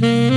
Mm-hmm.